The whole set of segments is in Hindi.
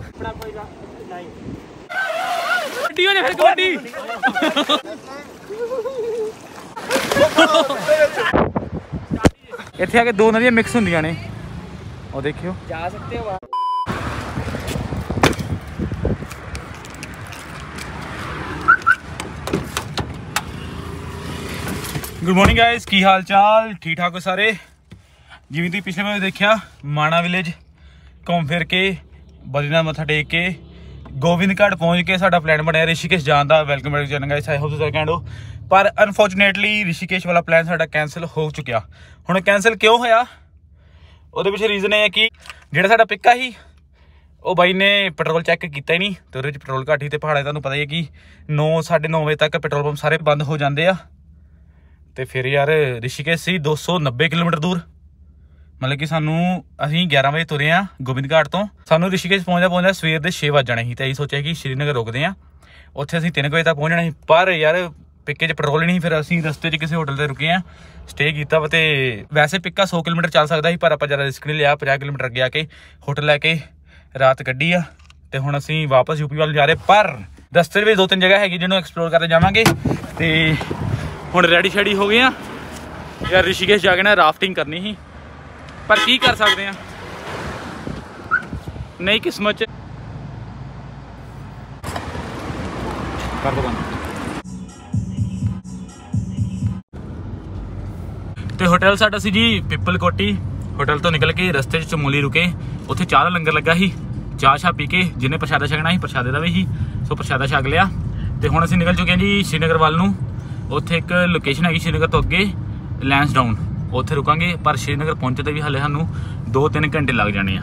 ਆਪਣਾ ਕੋਈ ਨਹੀਂ ਕਬੱਡੀ ਹੋ ਜਾ ਫਿਰ ਕਬੱਡੀ ਇੱਥੇ ਆ ਕੇ ਦੋ ਨਦੀਆਂ ਮਿਕਸ ਹੁੰਦੀਆਂ ਨੇ ਉਹ ਦੇਖਿਓ ਜਾ ਸਕਤੇ ਹੋ ਗੁੱਡ ਮਾਰਨਿੰਗ ਗਾਇਸ ਕੀ ਹਾਲ ਚਾਲ ਠੀਕ ਠਾਕ ਹੋ ਸਾਰੇ ਜਿਵੇਂ ਤੁਸੀਂ ਪਿਛਲੇ ਵਾਰ ਦੇਖਿਆ ਮਾਣਾ ਵਿਲੇਜ ਘੁੰਮ ਫਿਰ ਕੇ ਬਦਰੀਨਾਥ ਮੱਥਾ ਟੇਕ ਕੇ ਗੋਬਿੰਦਗੜ੍ਹ ਪਹੁੰਚ ਕੇ ਸਾਡਾ ਪਲਾਨ ਬਣਿਆ ਰਿਸ਼ੀਕੇਸ਼ ਜਾਣ ਦਾ ਵੈਲਕਮ ਬੈਕ ਜਨ ਗਾਇਸ ਆਈ ਹੋਪ ਤੁਸੀਂ ਕੈਂਡ ਹੋ ਪਰ ਅਨਫੋਰਚੂਨੇਟਲੀ ਰਿਸ਼ੀਕੇਸ਼ ਵਾਲਾ ਪਲਾਨ ਸਾਡਾ ਕੈਨਸਲ ਹੋ ਚੁੱਕਿਆ ਹੁਣ ਕੈਨਸਲ ਕਿਉਂ ਹੋਇਆ ਉਹਦੇ ਪਿੱਛੇ ਰੀਜ਼ਨ ਇਹ ਹੈ ਕਿ ਜਿਹੜਾ ਸਾਡਾ ਪਿੱਕਾ ਸੀ ਉਹ ਬਾਈ ਨੇ ਪੈਟਰੋਲ ਚੈੱਕ ਕੀਤਾ ਹੀ ਨਹੀਂ ਤੇ ਉਹਦੇ ਵਿੱਚ ਪੈਟਰੋਲ ਘੱਟ ਸੀ ਤੇ ਪਹਾੜਾਂ 'ਚ ਤੁਹਾਨੂੰ ਪਤਾ ਹੀ ਹੈ ਕਿ 9 9:30 ਵਜੇ ਤੱਕ ਪੈਟਰੋਲ ਪੰਪ ਸਾਰੇ ਬੰਦ ਹੋ ਜਾਂਦੇ ਆ ਤੇ ਫਿਰ ਯਾਰ ਰਿਸ਼ੀਕੇਸ਼ ਸੀ 290 ਕਿਲੋਮੀਟਰ ਦੂਰ ਮਤਲਬ ਕਿ ਸਾਨੂੰ ਅਸੀਂ 11 ਵਜੇ ਤੁਰੇ ਆ ਗੋਬਿੰਦਘਾਟ ਤੋਂ ਸਾਨੂੰ ਰਿਸ਼ੀਕੇਸ਼ ਪਹੁੰਚਦਾ ਪਹੁੰਚਦਾ ਸਵੇਰ ਦੇ 6 ਵਜ ਜਾਣੇ ਸੀ ਤੇ ਅਸੀਂ ਸੋਚਿਆ ਕਿ ਸ਼੍ਰੀਨਗਰ ਰੁਕਦੇ ਆ ਉੱਥੇ ਅਸੀਂ 3 ਵਜੇ ਤੱਕ ਪਹੁੰਚ ਜਾਣਾ ਸੀ ਪਰ ਯਾਰ ਪਿੱਕੇ 'ਚ ਪੈਟਰੋਲ ਹੀ ਨਹੀਂ ਫਿਰ ਅਸੀਂ ਰਸਤੇ 'ਚ ਕਿਸੇ ਹੋਟਲ ਤੇ ਰੁਕੇ ਆ ਸਟੇ ਕੀਤਾ ਵਾ ਤੇ ਵੈਸੇ ਪਿੱਕਾ 100 ਕਿਲੋਮੀਟਰ ਚੱਲ ਸਕਦਾ ਸੀ ਪਰ ਆਪਾਂ ਜਰਾ ਰਿਸਕ ਨਹੀਂ ਲਿਆ 50 ਕਿਲੋਮੀਟਰ ਅੱਗੇ ਆ ਕੇ ਹੋਟਲ ਲੈ ਕੇ ਰਾਤ ਕੱਢੀ ਆ ਤੇ ਹੁਣ ਅਸੀਂ ਵਾਪਸ ਯੂਪੀ ਵੱਲ ਜਾ ਰਹੇ ਪਰ ਰਸਤੇ ਦੇ ਵਿੱਚ ਦੋ ਤਿੰਨ ਜਗ੍ਹਾ ਹੈਗੀ ਜਿਹਨੂੰ ਐਕਸਪਲੋਰ ਕਰਦੇ ਜਾਵਾਂਗੇ ਤੇ ਹੁਣ ਰੈਡੀ ਸ਼ੈਡੀ ਹੋ ਗਏ ਆ ਯਾਰ ਰਿਸ਼ੀਕੇਸ਼ ਜਾ ਕੇ ਨਾ ਰਾਫਟਿੰਗ ਕਰਨੀ ਸੀ ਪਰ ਕੀ ਕਰ ਸਕਦੇ ਆ ਨਹੀਂ ਕਿਸਮਤ ਚ ਕਰ ਦੋ ਬੰਦ ਤੇ ਹੋਟਲ ਸਾਡਾ ਸੀ ਜੀ ਪਿੱਪਲ ਕੋਟੀ ਹੋਟਲ ਤੋਂ ਨਿਕਲ ਕੇ ਰਸਤੇ 'ਚ ਚਮੋਲੀ ਰੁਕੇ ਉੱਥੇ ਚਾਹ ਦਾ ਲੰਗਰ ਲੱਗਾ ਸੀ ਚਾਹ ਛਾ ਪੀ ਕੇ ਜਿਹਨੇ ਪ੍ਰਸ਼ਾਦਾ ਛਕਣਾ ਸੀ ਪ੍ਰਸ਼ਾਦੇ ਦਾ ਵੀ ਸੀ ਸੋ ਪ੍ਰਸ਼ਾਦਾ ਛਕ ਲਿਆ ਤੇ ਹੁਣ ਅਸੀਂ ਨਿਕਲ ਚੁੱਕੇ ਹਾਂ ਜੀ ਸ਼੍ਰੀਨਗਰ ਵੱਲ ਨੂੰ ਉੱਥੇ ਇੱਕ ਲੋਕੇਸ਼ਨ ਹੈਗੀ ਸ਼੍ਰੀਨਗਰ ਤੋਂ ਅੱਗੇ ਲੈਂਸ ਡਾਊਨ ਉੱਥੇ ਰੁਕਾਂਗੇ ਪਰ ਸ਼੍ਰੀਨਗਰ ਪਹੁੰਚਦੇ ਵੀ ਹਲੇ ਸਾਨੂੰ 2-3 ਘੰਟੇ ਲੱਗ ਜਾਣੇ ਆ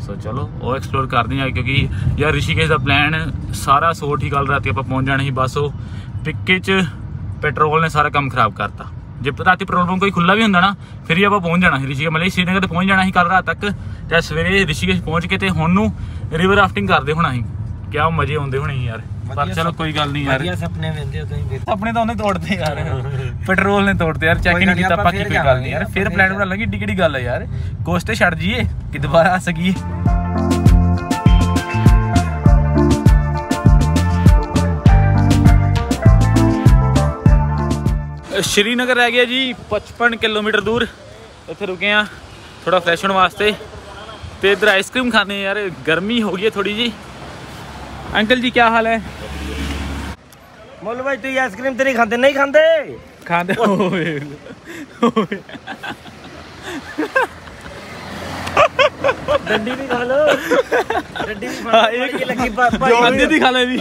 ਸੋ ਚਲੋ ਉਹ ਐਕਸਪਲੋਰ ਕਰਦੇ ਹਾਂ ਕਿਉਂਕਿ ਯਾਰ ਰਿਸ਼ੀਕੇਸ਼ ਦਾ ਪਲਾਨ ਸਾਰਾ ਸੋਟ ਹੀ ਕੱਲ ਰਾਤੀ ਆਪਾਂ ਪਹੁੰਚ ਜਾਣਾ ਸੀ ਬਸ ਉਹ ਪਿੱਕੇ 'ਚ ਪੈਟਰੋਲ ਨੇ ਸਾਰਾ ਕੰਮ ਖਰਾਬ ਕਰਤਾ ਜੇ ਰਾਤੀ ਪੈਟਰੋਲ ਪੰਪ ਕੋਈ ਖੁੱਲਾ ਵੀ ਹੁੰਦਾ ਨਾ ਫਿਰ ਹੀ ਆਪਾਂ ਪਹੁੰਚ ਜਾਣਾ ਸੀ ਰਿਸ਼ੀਕੇਸ਼ ਮਤਲਬ ਸ਼੍ਰੀਨਗਰ ਤੇ ਪਹੁੰਚ ਜਾਣਾ ਸੀ ਕੱਲ ਰਾਤ ਤੱਕ ਤੇ ਸਵੇਰੇ ਰਿਸ਼ੀਕੇਸ਼ ਪਹੁੰਚ ਕੇ ਤੇ ਹੁਣ ਨੂੰ ਰਿਵਰ ਰਾਫਟਿੰਗ ਕਰਦੇ ਹੋਣਾ ਸੀ ਕਿਆ ਮਜ਼ੇ ਆਉਂਦੇ ਹੋਣੇ ਸੀ ਯਾਰ ਪਰ ਚਲੋ ਕੋਈ ਗੱਲ ਨਹੀਂ ਯਾਰ ਵਧੀਆ ਸੁਪਨੇ ਵੇਂਦੇ ਹੋ ਤੁਸੀਂ ਫਿਰ ਆਪਣੇ ਤਾਂ ਉਹਨੇ ਤੋੜਦੇ ਯਾਰ ਪੈਟਰੋਲ ਨੇ ਤੋੜਦੇ ਯਾਰ ਚੈੱਕ ਕੋਈ ਨਹੀਂ ਗੱਲ ਨੀ, ਕੀਤਾ ਆਪਾਂ ਬਾਕੀ ਫਿਰ ਕੋਈ ਗੱਲ ਨਹੀਂ ਯਾਰ ਜਾਵਾਂਗੇ, ਫਿਰ ਆਪਾਂ ਪਲਾਨ ਬਣਾ ਲਾਂਗੇ ਏਡੀ ਕਿਹੜੀ ਗੱਲ ਹੈ ਯਾਰ ਕੋਸਟ ਤੇ ਛੱਡ ਜੀਏ ਕਿ ਦੁਬਾਰਾ ਆ ਸਕੀਏ ਸ਼੍ਰੀਨਗਰ ਰਹਿ ਗਿਆ ਜੀ 55 ਕਿਲੋਮੀਟਰ ਦੂਰ ਇੱਥੇ ਰੁਕੇ ਆ ਥੋੜਾ ਫਰੈਸ਼ ਹੋਣ ਵਾਸਤੇ ਤੇ ਇਧਰ ਆਈਸਕ੍ਰੀਮ ਖਾਣੇ ਯਾਰ ਗਰਮੀ ਹੋ ਗਈ ਹੈ ਥੋੜੀ ਜੀ अंकल जी क्या हाल है? मोलू भाई तू आइसक्रीम तेरी खाते नहीं खाते? खाते डंडी भी खा लो। डंडी भी हाँ, खा लो एक लगी खा लो अभी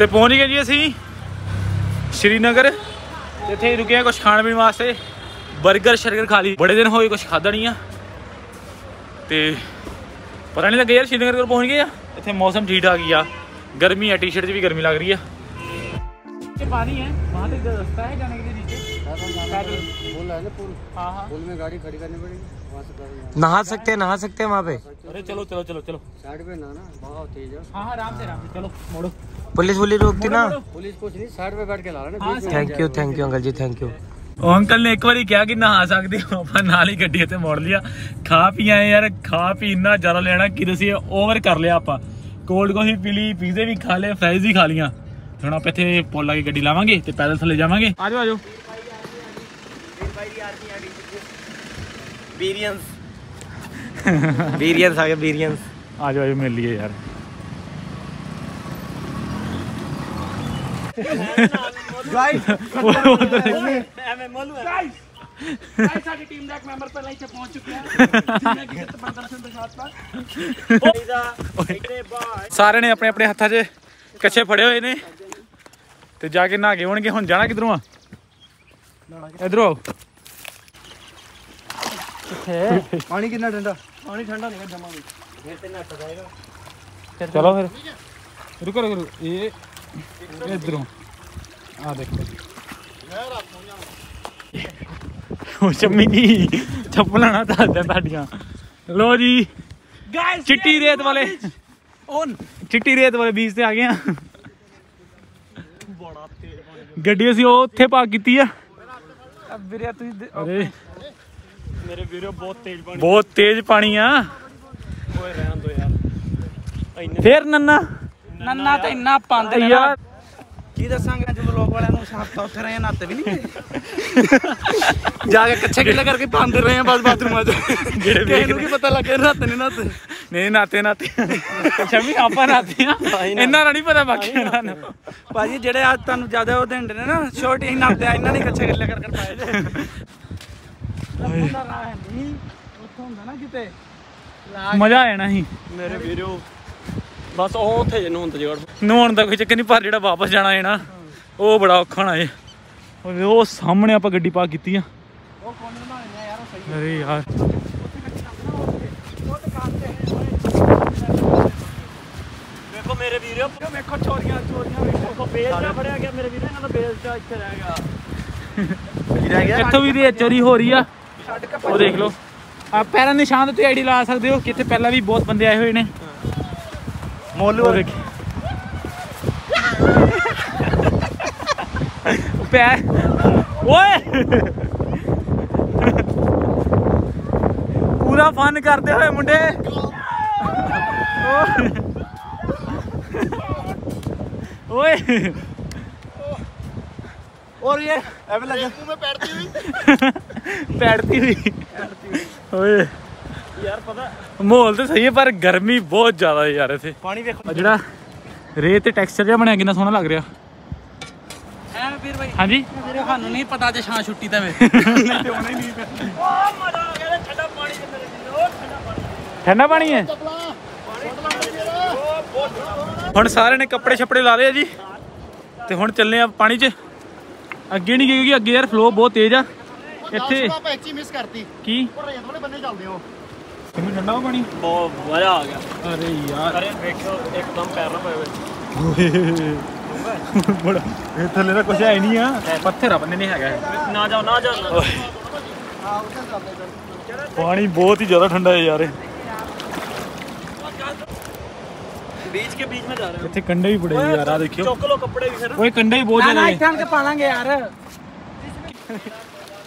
तो पहुँच गए जी असी श्रीनगर इतने रुके कुछ खाने पीने वास्ते बर्गर शर्गर खा ली बड़े दिन हो गए कुछ खाधा नहीं तो पता नहीं लगे यार श्रीनगर को पहुँच गए इतने मौसम ठीक ठाक ही आ गर्मी है टी शर्ट भी गर्मी लग रही है पानी है वहाँ तो रस्ता है जाने के लिए पुल है ना पुल हाँ हाँ पुल में गाड़ी खड़ी करनी पड़ेगी वहाँ से कर नहा सकते नहा सकते हैं वहाँ पे अरे चलो चलो चलो चलो साइड पे ना ना बहुत तेज है हाँ हाँ आराम से आराम से चलो मोड़ो पुलिस वुलिस रोकती ना पुलिस कुछ नहीं साइड पे बैठ के ला रहा है ना हाँ, बीच में thank you thank you uncle ji thank you ਉਹ ਅੰਕਲ ਨੇ ਇੱਕ ਵਾਰੀ ਕਿਹਾ ਕਿ ਨਹਾ ਸਕਦੇ ਹੋ ਆਪਾਂ ਨਾਲ ਹੀ ਗੱਡੀ ਤੇ ਮੋੜ ਲਿਆ ਖਾ ਪੀ ਆਏ ਯਾਰ ਖਾ ਪੀ ਇੰਨਾ ਜ਼ਿਆਦਾ ਲੈਣਾ ਕਿ ਤੁਸੀਂ ਓਵਰ ਕਰ ਲਿਆ ਆਪਾਂ ਕੋਲਡ ਕਾਫੀ ਪੀ ਲਈ ਪੀਜ਼ੇ ਵੀ ਖਾ ਲਏ ਫਰਾਈਜ਼ ਵੀ ਖਾ ਲੀਆਂ ਹੁਣ ਆਪਾਂ ਇੱਥੇ ਪੁੱਲ ਲਾ ਕੇ ਗੱਡੀ ਲਾਵਾਂਗੇ ਤੇ ਪੈਦਲ ਥੱਲੇ ਜਾਵਾਂਗੇ ਆਜੋ ਆਜੋ बीरियंस बीरियंस आ गया बीरियंस ਆਜੋ ਆਜੋ ਮਿਲ ਲਈਏ ਯਾਰ ਸਾਡੀ ਟੀਮ ਦਾ ਇੱਕ ਮੈਂਬਰ ਪਹਿਲਾਂ ਇੱਥੇ ਪਹੁੰਚ ਚੁੱਕਿਆ ਜਿਵੇਂ ਕਿ ਕਿਤ ਪ੍ਰਦਰਸ਼ਨ ਦਿਖਾਤਾ ਸਾਰਿਆਂ ਨੇ ਆਪਣੇ ਆਪਣੇ ਹੱਥਾਂ 'ਚ ਕੱਛੇ ਫੜੇ ਹੋਏ ਨੇ ਤੇ ਜਾ ਕੇ ਨਹਾ ਕੇ ਹੋਣਗੇ ਹੁਣ ਜਾਣਾ ਕਿੱਧਰੋਂ ਆ ਇਧਰੋਂ ਆਓ पानी कितना ठंडा ਪਾਣੀ ਠੰਡਾ ਨਹੀਂ ਜਮਾ ਵੀ ਚਲੋ ਫਿਰ ਰੁਕੋ ਰੁਕੋ ਰੁਕੋ। ਇਹ ਇਧਰੋਂ ਆ ਦੇਖੋ ਉਹ ਸ਼ੰਮੀ ਜੀ ਚੱਪਲਾਂ ਨਾ ਦੱਸਦੇ ਤੁਹਾਡੀਆਂ ਲੋ ਜੀ ਗਾਇਸ ਚਿੱਟੀ ਰੇਤ ਵਾਲੇ ਔਨ ਚਿੱਟੀ ਰੇਤ ਵਾਲੇ ਬੀਚ ਤੇ ਆ ਗਏ ਆ ਗੱਡੀ ਅਸੀਂ ਉਹ ਉੱਥੇ ਪਾਰਕ ਕੀਤੀ ਆ ਵੀਰੇ ਤੁਸੀਂ ਦੇ- ਅਰੇ ਮੇਰੇ ਵੀਰੇ ਬਹੁਤ ਤੇਜ਼ ਪਾਣੀ। ਬਹੁਤ ਤੇਜ਼ ਪਾਣੀ ਆ। ਓਏ ਰਹਿਣ ਦੋ ਯਾਰ। ਇੰਨੇ ਫੇਰ ਨੰਨਾ? ਨੰਨਾ ਤਾਂ ਇੰਨਾ ਪਾਉਂਦੇ ਨੇ ਨਾ ਯਾਰ। ਕੀ ਦੱਸਾਂਗੇ ਅੱਜ ਵਲੋਗ ਵਾਲਿਆਂ ਨੂੰ ਸਾਫ਼ ਤਾਂ ਉੱਥੇ ਰਹੇ ਨਾਤੇ ਵੀ ਨਹੀਂ ਜਾ ਕੇ ਕੱਚੇ ਗਿੱਲੇ ਕਰਕੇ ਪਾਉਂਦੇ ਰਹੇ ਆ ਬਸ ਬਾਥਰੂਮਾਂ 'ਚ ਜਿਹੜੇ ਕਿਸੇ ਨੂੰ ਕੀ ਪਤਾ ਲੱਗਿਆ ਨਾਤੇ ਨਹੀਂ ਨਾਤੇ। ਨਹੀਂ ਨਾਤੇ ਨਾਤੇ। ਸ਼ਮੀ ਆਪਾਂ ਨਾਤੇ ਆ। ਇਹਨਾਂ ਦਾ ਨਹੀਂ ਪਤਾ ਬਾਕੀ ਇਹਨਾਂ ਨੂੰ। ਭਾਜੀ ਜਿਹੜੇ ਅੱਜ ਤੁਹਾਨੂੰ ਜ਼ਿਆਦਾ ਉਹ ਦਿੰਦੇ ਨੇ ਨਾ ਛੋਟੀ ਹੀ ਨਾਤੇ ਆ ਇਹਨਾਂ ਨੇ ਕੱਚੇ ਗਿੱਲੇ ਕਰ ਕਰ ਪਾਏ ਜੇ ਹੁੰਦਾ ਰਾਹ ਹੈ ਨਹੀਂ। ਉੱਥੋਂ ਹੁੰਦਾ ਨਾ ਕਿਤੇ। ਮਜ਼ਾ ਆ ਜਾਣਾ ਸੀ। ਮੇਰੇ ਵੀਰੋ ਬਸ ਉਹ ਉੱਥੇ ਜਨ ਹੁੰਦਾ ਜਗੜ ਨਹਾਉਣ ਦਾ ਕੋਈ ਚੱਕਰ ਨਹੀਂ ਪਰ ਜਿਹੜਾ ਵਾਪਸ ਜਾਣਾ ਹੈ ਨਾ ਉਹ ਬੜਾ ਔਖਾ ਹੋਣਾ ਏ। ਓਏ ਉਹ ਸਾਹਮਣੇ ਆਪਾਂ ਗੱਡੀ ਪਾ ਕੀਤੀ ਆ। ਉਹ ਕੋਨੇ ਨਾਲ ਨੇ ਯਾਰ ਉਹ ਸਹੀ ਅਰੇ ਯਾਰ। ਵੇਖੋ ਮੇਰੇ ਵੀਰੋ। ਵੇਖੋ ਚੋਰੀਆਂ ਚੋਰੀਆਂ ਵੇਖੋ। ਬੇਲ ਦਾ ਫੜਿਆ ਗਿਆ ਮੇਰੇ ਵੀਰੋ ਇਹਨਾਂ ਦਾ ਬੇਲ ਦਾ ਇੱਥੇ ਰਹਿ ਗਿਆ। ਇੱਥੋਂ ਵੀ ਰੇਤ ਚੋਰੀ ਹੋ ਰਹੀ ਆ? ਉਹ ਦੇਖ ਲਓ ਆ ਪੈਰਾਂ ਦੇ ਨਿਸ਼ਾਨ ਤੇ ਆਈਡੀ ਲਾ ਸਕਦੇ ਹੋ ਕਿਤੇ ਪਹਿਲਾਂ ਵੀ ਬਹੁਤ ਬੰਦੇ ਆਏ ਹੋਏ ਨੇ ਮੋਲੂ ਦੇਖ ਪੈ ਓਏ ਪੂਰਾ ਫਨ ਕਰਦੇ ਹੋਏ ਮੁੰਡੇ ਓਏ और ये ऐसे लगा ਪੈੜਤੀ ਹੋਈ ਓਏ यार पता ਮਾਹੌਲ ਤੇ ਸਹੀ ਹੈ ਪਰ ਗਰਮੀ ਬਹੁਤ ਜ਼ਿਆਦਾ ਹੈ ਯਾਰ ਇੱਥੇ पानी देखो ਆ ਜਿਹੜਾ ਰੇਤ ਤੇ ਟੈਕਸਚਰ ਜਿਹਾ ਬਣਿਆ ਕਿੰਨਾ ਸੋਹਣਾ ਲੱਗ ਰਿਹਾ ਐ ਵੀਰ ਭਾਈ ਹਾਂਜੀ ਵੀਰੇ ਸਾਨੂੰ ਨਹੀਂ ਪਤਾ ਜੇ ਛਾਂ ਛੁੱਟੀ ਤਾਂ ਵੇ ਠੰਡਾ ਪਾਣੀ ਹੈ ਹੁਣ ਸਾਰਿਆਂ ਨੇ ਕੱਪੜੇ ਛੱਪੜੇ ਲਾ ਲਏ ਆ ਜੀ ਤੇ ਹੁਣ ਚੱਲੇ ਆ ਪਾਣੀ 'ਚ ਅੱਗੇ ਨਹੀਂ ਗਏ ਕਿਉਂਕਿ ਅੱਗੇ ਯਾਰ ਫਲੋ ਬਹੁਤ ਤੇਜ਼ ਆ ਇੱਥੇ ਆਪਾਂ ਇੱਚੀ ਮਿਸ ਕਰਤੀ ਕੀ ਉਹ ਰੇਤ ਵਾਲੇ ਬੰਨੇ ਚੱਲਦੇ ਹੋ ਕਿੰਨਾ ਠੰਡਾ ਵਾ ਪਾਣੀ ਬਹੁਤ ਮਜ਼ਾ ਆ ਗਿਆ ਅਰੇ ਯਾਰ ਅਰੇ ਵੇਖੋ ਇੱਕਦਮ ਪੈਰ ਨਾ ਪਏ ਬੜਾ ਇਹ ਥੱਲੇ ਤਾਂ ਕੁਝ ਹੈ ਨਹੀਂ ਆ ਪੱਥਰ ਆ ਬੰਨੇ ਨਹੀਂ ਹੈਗਾ ਇਹ। ਨਾ ਜਾਓ ਨਾ ਜਾਓ ਪਾਣੀ ਬਹੁਤ ਹੀ ਜ਼ਿਆਦਾ ਠੰਡਾ ਹੈ ਯਾਰ बीच के बीच में जा रहे ਇੱਥੇ ਕੰਡੇ ਵੀ ਬੜੇ ਨੇ ਯਾਰ ਆ ਦੇਖਿਓ चौक लो कपड़े भी फिर ਓਏ ਕੰਡੇ ਵੀ ਬਹੁਤ ਜ਼ਿਆਦਾ ਨੇ आन के पालेंगे यार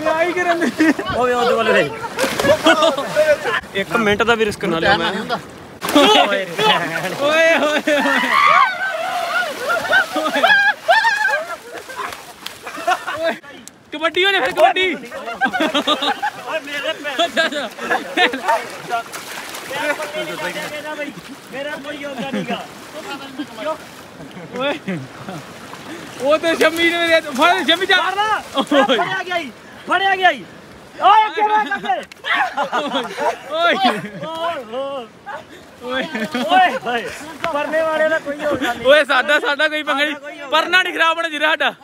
ਓਏ ਗਾਡ ਫੋਰ ਦੇਤਾ आगे पढ़ने ਮੈਂ ਵੀ ਮੈਂ ਵੀ ਮੈਂ ਵੀ ਆਈ ਕਰਨ ਦੇ ओए ओदे वाले रे एक मिनट ਦਾ ਵੀ ਰਿਸਕ ਨਾ ਲਿਆ ਮੈਂ ਹੁੰਦਾ ਓਏ ਓਏ ਓਏ ਓਏ। ਕਬੱਡੀ ਹੋ ਜਾ ਫਿਰ ਕਬੱਡੀ ओए मेरे पे ਅੱਛਾ ਅੱਛਾ मेरा कोई योगदान नहीं का ਓਏ ਉਹ ਤੇ ਸ਼ਮੀ ਨੇ ਮੇਰੇ ਫੜ ਸ਼ਮੀ ਜਾ ਓਏ फड़िया गया ही फड़िया गया ही ओए केड़ा करके ਓਏ ओए ਓਏ ओए पढ़ने वाले का कोई योगदान नहीं ਓਏ ਸਾਡਾ ਸਾਡਾ ਕੋਈ ਪੰਗਾ ਨਹੀਂ ਪਰਨਾ ਨਹੀਂ ਖਰਾਬ ਹੋਣਾ ਜਿਹੜਾ ਸਾਡਾ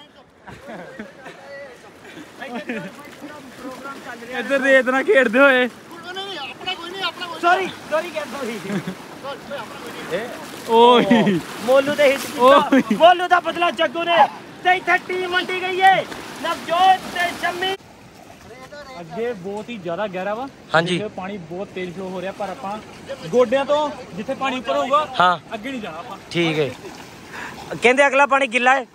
ਇੱਧਰ ਰੇਤ ਨਾਲ ਖੇਡਦੇ ਹੋਏ ਨਹੀਂ ਆਪਣਾ ਕੋਈ ਨਹੀਂ ਆਪਣਾ ਕੋਈ सॉरी सॉरी क्या सॉरी ਓਏ ਮੋਲੂ ਦੇ ਹਿੱਟ ਓਏ। ਕੀਤਾ ਮੋਲੂ ਦਾ ਬਦਲਾ ਜੱਗੂ ਨੇ ਤੇ ਇੱਥੇ ਟੀਮ ਵੰਡੀ ਗਈ ਏ ਨਵਜੋਤ ਤੇ ਸ਼ੰਮੀ ਅੱਗੇ ਬਹੁਤ ਹੀ ਜ਼ਿਆਦਾ ਗਹਿਰਾ ਵਾ ਹਾਂਜੀ ਜਿੱਥੇ ਪਾਣੀ ਬਹੁਤ ਤੇਜ਼ ਫਲੋ ਹੋ ਰਿਹਾ ਪਰ ਆਪਾਂ ਗੋਡਿਆਂ ਤੋਂ ਜਿੱਥੇ ਪਾਣੀ ਉੱਪਰ ਹੋਊਗਾ ਹਾਂ ਅੱਗੇ ਨਹੀਂ ਜਾਣਾ ਆਪਾਂ ਠੀਕ ਹੈ ਕਹਿੰਦੇ ਅਗਲਾ ਪਾਣੀ ਗਿੱਲਾ ਹੈ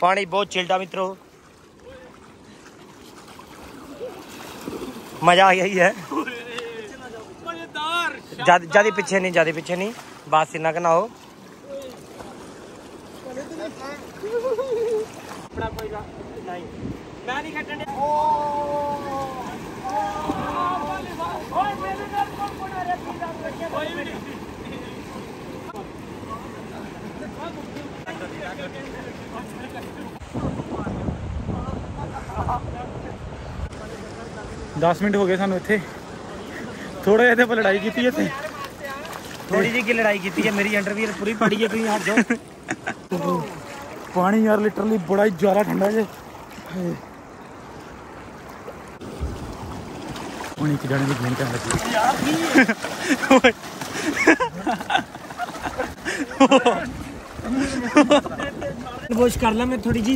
ਪਾਣੀ ਬਹੁਤ ਚਿਲਡਾ ਮਿੱਤਰੋ ਮਜ਼ਾ ਆ ਗਿਆ ਹੈ ਮਜ਼ੇਦਾਰ ਜਦ ਜਦ ਹੀ ਪਿੱਛੇ ਨਹੀਂ ਜਦ ਹੀ ਪਿੱਛੇ ਨਹੀਂ ਬਸ ਇੰਨਾ ਕੁ दस मिनट हो गए सू इत थोड़ा जहा लड़ाई की इतने थोड़ी जी की लड़ाई की मेरी इंटरव्यू पूरी पड़ी है तुम हाथ पानी यार लिटरली बड़ा ही ज़्यादा ठंडा है ਠੰਡਾ ਜੇ ਹੁਣ ਇੱਕ ਜਾਣੇ ਦੀ ਗੇਮ ਕਰਨ ਲੱਗੀ ਓਏ ਬੋਸ਼ ਕਰ ਲਾਂ ਮੈਂ ਥੋੜੀ ਜੀ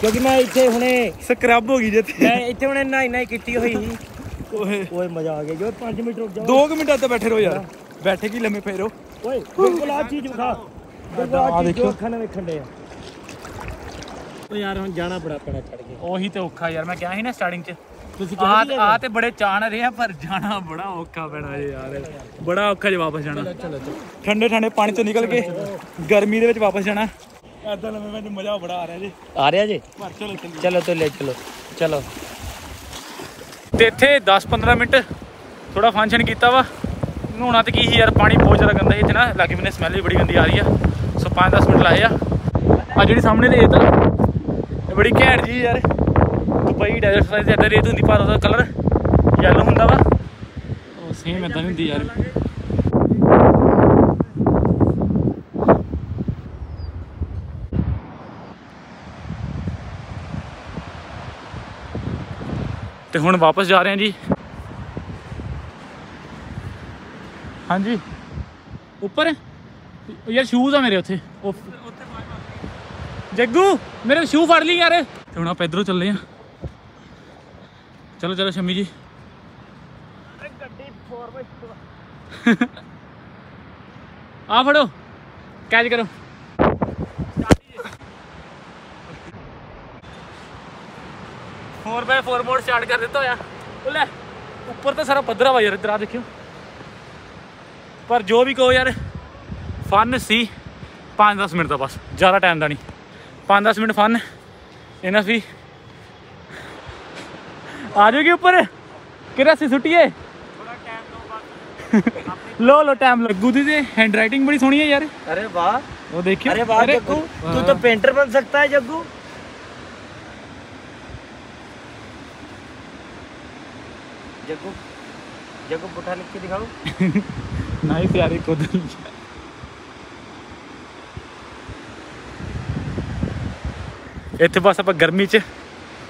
ਕਿਉਂਕਿ ਮੈਂ ਇੱਥੇ ਹੁਣੇ ਸਕਰਬ ਹੋ ਗਈ ਜੇ ਮੈਂ ਇੱਥੇ ਹੁਣੇ ਨਾਈ ਨਾਈ ਕੀਤੀ ਹੋਈ ਸੀ ਓਏ ਓਏ ਮਜ਼ਾ ਆ ਗਿਆ ਜੋ 5 ਮਿੰਟ ਰੁਕ ਜਾਓ 2 ਮਿੰਟ ਇੱਥੇ ਬੈਠੇ ਰਹੋ ਯਾਰ ਬੈਠੇ ਕੀ ਲੰਮੇ ਪਏ ਰਹੋ ਓਏ ਬਿਲਕੁਲ ਆ ਚੀਜ਼ ਵਿਖਾ ਬਿਲਕੁਲ ਆਹ ਆ ਚੀਜ਼ ਦੇਖਿਓ। ਜੋ ਅੱਖਾਂ ਨਾਲ ਵੇਖਣ ਦੇ ਆ ਓ ਯਾਰ ਹੁਣ ਜਾਣਾ ਬੜਾ ਪੈਣਾ ਛੱਡ ਕੇ ਉਹੀ ਤੇ ਔਖਾ ਯਾਰ ਮੈਂ ਕਿਹਾ ਸੀ ਨਾ ਸਟਾਰਟਿੰਗ 'ਚ ਤੁਸੀਂ ਆ ਕਹਿੰਦੇ ਆ ਤੇ ਬੜੇ ਚਾਣ ਰਹੇ ਆ ਪਰ ਜਾਣਾ ਬੜਾ ਔਖਾ ਪੈਣਾ ਜੇ ਯਾਰ ਬੜਾ ਔਖਾ ਜੇ ਵਾਪਸ ਜਾਣਾ ਚਲੋ ਚਲੋ ਠੰਡੇ ਠੰਡੇ ਪਾਣੀ ਤੋਂ ਨਿਕਲ ਕੇ ਗਰਮੀ ਦੇ ਵਿੱਚ ਵਾਪਸ ਜਾਣਾ ਐਦਾਂ ਲੰਮੇ ਮੈਨੂੰ ਮਜ਼ਾ ਬੜਾ ਆ ਰਿਹਾ ਜੀ ਆ ਰਿਹਾ ਜੀ ਪਰ ਚਲੋ ਚੱਲੀਏ ਚਲੋ ਤੋਂ ਲੈ ਚਲੋ ਚਲੋ ਤੇ ਇੱਥੇ 10-15 ਮਿੰਟ ਥੋੜਾ ਫੰਕਸ਼ਨ ਕੀਤਾ ਵਾ ਨਹਾਉਣਾ ਤੇ ਕੀ ਸੀ ਯਾਰ ਪਾਣੀ ਬਹੁਤ ਜ਼ਿਆਦਾ ਗੰਦਾ ਸੀ ਇੱਥੇ ਨਾ ਲਾਗੇ ਮੈਨੇ ਸਮੈਲ ਵੀ ਬੜੀ ਗੰਦੀ ਆ ਰਹੀ ਆ ਸੋ 5-10 ਮਿੰਟ ਲਾਏ ਆ ਆ ਜਿਹੜੀ ਸਾਹਮਣੇ ਰੇਤ ਆ ਇਹ ਬੜੀ ਘੈਂਟ ਜੀ ਯਾਰ ਦੁਬਈ ਡੈਜ਼ਰਟ ਸਾਈਜ਼ ਦੇ ਇੱਦਾਂ ਰੇਤ ਹੁੰਦੀ ਪਰ ਉਹਦਾ ਕਲਰ ਯੈਲੋ ਹੁੰਦਾ ਵਾ ਉਹ ਸੇਮ ਇਦਾਂ ਨਹੀਂ ਹੁੰਦੀ ਯਾਰ ਤੇ ਹੁਣ ਵਾਪਸ ਜਾ ਰਹੇ ਹਾਂ ਜੀ ਹਾਂਜੀ ਉੱਪਰ ਯਾਰ ਸ਼ੂਜ਼ ਆ ਮੇਰੇ ਉੱਥੇ ਉਹ- ਜੱਗੂ ਮੇਰੇ ਸ਼ੂ ਫੜ ਲਈ ਯਾਰ ਤੇ ਹੁਣ ਆਪਾਂ ਇਧਰੋਂ ਚੱਲੇ ਆ चलो चलो शमी जी। आ फड़ो, कैच करो। Four by four mode start कर देता होया बोले ऊपर तो सारा पदरा हुआ यार, इधर आ देखियो। पर जो भी कहो यार फन सी। पाँच दस मिनट का बस, ज़्यादा टाइम का नहीं। पाँच दस मिनट फन इन्हें ही। ਜਾਓਗੇ ਉੱਪਰ ਕਿਹੜਾ ਸੀ ਸੁੱਟੀਏ ਲੋ ਲੋ ਟਾਈਮ ਲੱਗੂ ਦੀ ਤੇ ਹੈਂਡ ਰਾਈਟਿੰਗ ਬੜੀ ਸੋਹਣੀ ਹੈ ਯਾਰ अरे वाह ਉਹ ਦੇਖਿਓ अरे वाह जग्गू तू तो पेंटर बन सकता है जग्गू जग्गू जग्गू पुठा लिख के दिखाओ ਨਾਈਸ ਯਾਰ ਇੱਕ ਉਧਰ ਇੱਥੇ ਬਸ ਆਪਾਂ ਗਰਮੀ 'ਚ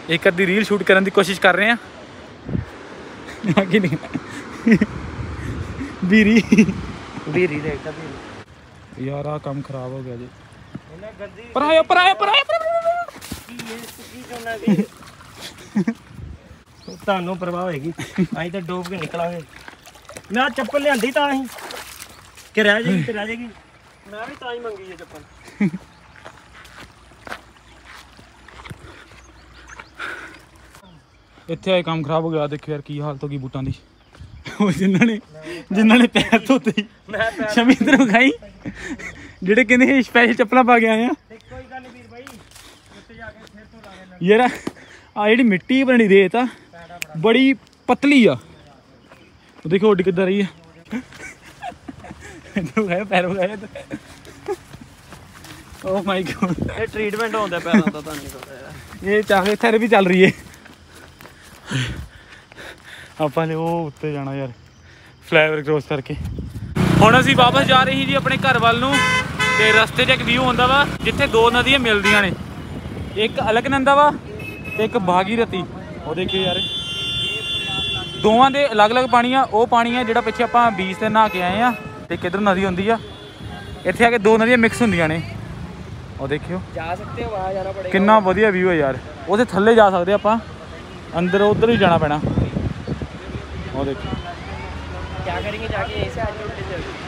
ਇੱਕ ਅੱਧੀ ਰੀਲ ਸ਼ੂਟ ਕਰਨ ਦੀ ਕੋਸ਼ਿਸ਼ ਕਰ ਰਹੇ ਆ ਬਾਕੀ ਨਹੀਂ? ਬੀਰੀ ਬੀਰੀ ਦੇਖਦਾ ਬੀਰੀ ਯਾਰ ਆ ਕੰਮ ਖਰਾਬ ਹੋ ਗਿਆ ਜੀ। ਪਰ ਆਇਓ ਪਰ ਆਇਓ ਪਰ ਆਇਓ ਤੁਹਾਨੂੰ ਪਰਵਾਹ ਹੋਏਗੀ। ਅਸੀਂ ਤਾਂ ਡੋਬ ਕੇ ਨਿਕਲਾਂਗੇ। ਮੈਂ ਚੱਪਲ ਲਿਆਂਦੀ ਤਾਂ ਅਸੀਂ। ਕਿ ਰਹਿ ਜਾਏਗੀ ਤੇ ਰਹਿ ਜਾਏਗੀ। ਮੈਂ ਵੀ ਤਾਂ ਹੀ ਮੰਗੀ ਹੈ ਚੱਪਲ। ਇੱਥੇ ਆਏ ਕੰਮ ਖਰਾਬ ਹੋ ਗਿਆ ਦੇਖੋ ਯਾਰ ਕੀ ਹਾਲਤ ਹੋ ਗਈ ਬੂਟਾਂ ਦੀ ਉਹ ਜਿਨ੍ਹਾਂ ਨੇ ਜਿਨ੍ਹਾਂ ਨੇ ਪੈਰ ਧੋਤੇ ਸੀ। ਮੈਂ ਪੈਰ ਸ਼ਮੀਂਦਰ ਨੂੰ ਖਾਈ ਜਿਹੜੇ ਕਹਿੰਦੇ ਸਪੈਸ਼ਲ ਚੱਪਲਾਂ ਪਾ ਕੇ ਆਏ ਆ ਤੇ ਕੋਈ ਗੱਲ ਨਹੀਂ ਵੀਰ ਬਾਈ ਉੱਤੇ ਜਾ ਕੇ ਫਿਰ ਤੋਂ ਲਾ ਲੈਣਾ ਯਾਰ ਆ ਜਿਹੜੀ ਮਿੱਟੀ ਬਣੀ ਰੇਤ ਆ ਬੜੀ ਪਤਲੀ ਆ ਉਹ ਦੇਖੋ ਉੱਡ ਕਿੱਦਾਂ ਰਹੀ ਆ ਜੋ ਹੈ ਪੈਰ ਵਗਾਇਆ ਓ ਮਾਈ ਗੋਡ ਇਹ ਟ੍ਰੀਟਮੈਂਟ ਹੁੰਦਾ ਪੈਰਾਂ ਦਾ ਤੁਹਾਨੂੰ ਨਹੀਂ ਪਤਾ ਇਹ ਚਾਹੇ ਥੈਰੇਪੀ ਚੱਲ ਰਹੀ ਹੈ ਆਪਾਂ ਨੇ ਉਹ ਉੱਤੇ ਜਾਣਾ ਯਾਰ ਫਲਾਈਓਵਰ ਕ੍ਰੋਸ ਕਰਕੇ। ਹੁਣ ਅਸੀਂ ਵਾਪਸ ਜਾ ਰਹੇ ਸੀ ਜੀ ਆਪਣੇ ਘਰ ਵੱਲ ਨੂੰ ਤੇ ਰਸਤੇ 'ਚ ਇੱਕ ਵਿਊ ਹੁੰਦਾ ਵਾ ਜਿੱਥੇ ਦੋ ਨਦੀਆਂ ਮਿਲਦੀਆਂ ਨੇ। ਇੱਕ ਅਲਕਨੰਦਾ ਵਾ ਤੇ ਇੱਕ ਭਾਗੀਰਥੀ ਉਹ ਦੇਖਿਓ ਯਾਰ। ਦੋਵਾਂ ਦੇ ਅਲੱਗ-ਅਲੱਗ ਪਾਣੀ ਆ ਉਹ ਪਾਣੀ ਆ ਜਿਹੜਾ ਪਿੱਛੇ ਆਪਾਂ ਬੀਚ ਤੇ ਨਹਾ ਕੇ ਆਏ ਆ ਤੇ ਕਿੱਧਰ ਨਦੀ ਹੁੰਦੀ ਆ। ਇੱਥੇ ਆ ਕੇ ਦੋ ਨਦੀਆਂ ਮਿਕਸ ਹੁੰਦੀਆਂ ਨੇ। ਉਹ ਦੇਖਿਓ। ਜਾ ਸਕਤੇ ਹੋ ਵਹਾਂ ਜਾਣਾ ਪੜੇਗਾ। ਕਿੰਨਾ ਵਧੀਆ ਵਿਊ ਹੈ ਯਾਰ। ਉਹਦੇ ਥੱਲੇ ਜਾ ਸਕਦੇ ਆਪਾਂ। अंदर उधर ही जाना पैना। और देखिए क्या करेंगे जाके? ऐसे